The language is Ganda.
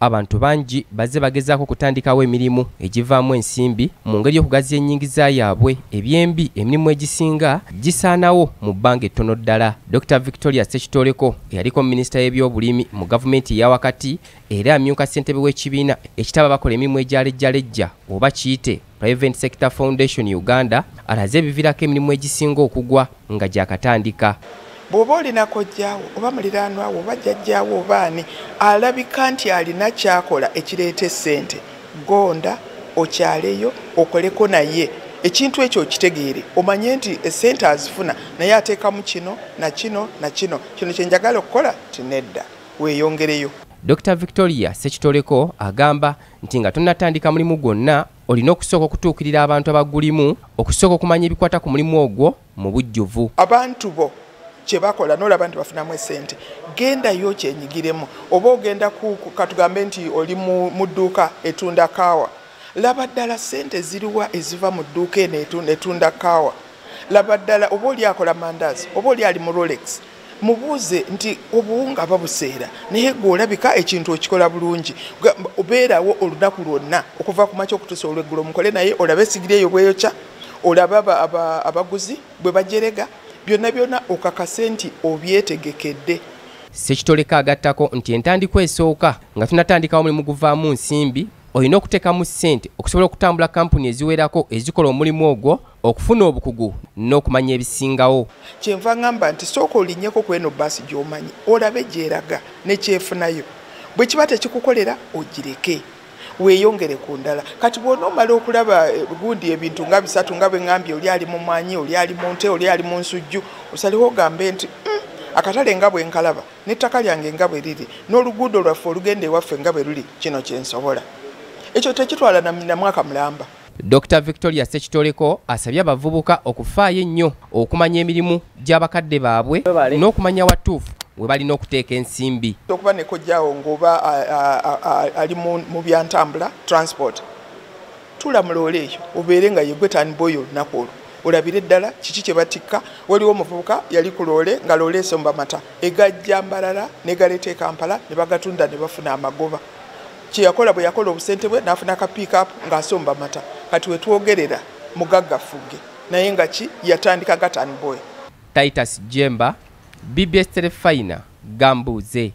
abantu bangi bazze bagezaako okutandikawo emirimu egivaamu ensimbi mu ngeri y'okugaziya ennyingiza yaabwe. Ebyembi emirimu egisinga gisaanawo mu bbanga ettono ddala. Dr victoria sekitoleko eyaliko minisita y'ebyobulimi mu gavumenti eyawakati era amyuka ssentebe w'ekibiina ekitaba bakola emirimu egyalejjalejja oba kiyite private sector foundation uganda alaze ebiviirako emirimu egisinga okugwa nga gyakatandika bw'oba olina kojjaawo oba muliraanwawo oba jjajjaawo obaani alabika nti alina kyakola ekireeta essente. Gonda okyaleyo okoleko naye. Ekintu ekyo okitegeere omanye nti essente azifuna naye ateekamu kino nakino nakino kino. Kyenjagala okukola tinedda weeyongereyo. Dr victoria sekitoleko agamba nti nga tonnatandika mulimu gwonna olina okusooka okutuukirira abantu abagulimu okusooka okumanya ebikwata ku mulimu ogwo mu bujjuvu. Abantu bo kyebakola nolaba nti bafunamu esente gendayo kyenyigiremu. Oba ogenda katugambe nti oli mu dduuka etunda kaawa laba ddala sente ziriwa eziva mu dduuka eno etunda kaawa. Laba ddala oba oli akola mandaazi oba oli ali mu rolex mubuuze nti obuwunga babuseera naye gweolabika ekintu okikola bulungi. Obeerawo olunaku lwonna okuva ku makya okutuusa olweggulo mukole naye olabe esigiri eyo bweyokya olabe abaguzi bwe bajerega byonna byonna okakase nti obyetegekedde. Sekitoleka agattako nti entandikwa esooka nga tunatandikawo omulimu guvaamu nsimbi olina okuteekamu ssente okusobola okutambula kampuni eziwerako ezikola omulimu ogwo okufuna obukugu n'okumanya ebisingawo. Kyenva ŋŋamba nti sooka olinnyeko ku eno baasi gy'omanyi olabe gyeraga nekyefunayo bwe kiba tekikukolera ogireke weeyongere ku ndala. Kati bw'ona omala okulaba gundi ebintu nga bisatu nga bwe ŋŋambye oli ali mu mwanyi oli ali mu nte oli ali mu nsujju osaliwo ogambe nti akatale nga bwe nkalaba n'ettaka lyange nga bwe riri n'oluguudo lwaffe olugenda ewaffe nga bwe luli kino kyensobola ekyo tekitwala na mwaka mulamba. Dr victoria sekitoleko asabye abavubuka okufaayo ennyo okumanya emirimu gy'abakadde baabwe n'okumanya watuufu we balina okuteeka ensimbi. Okuba nekojjaawo ng'oba ali mu byantambula transport. Tulamula eyo obeere nga yegwe taniboyi olunaku olwo olabire ddala kiki kye batikka? Waliwo omuvubuka yali ku loole nga loole esomba mata. Egajja mbalala negaleeta ekampala ne bagatunda ne bafuna amagoba. Kyeyakola bwe yakola obusente bwe n'afuna ka piikapu ng'asomba mata. Kati wetwogerera mugaggafuge. Naye nga ki? Yatandika gataniboy titus jemba bbs telefina gambuuze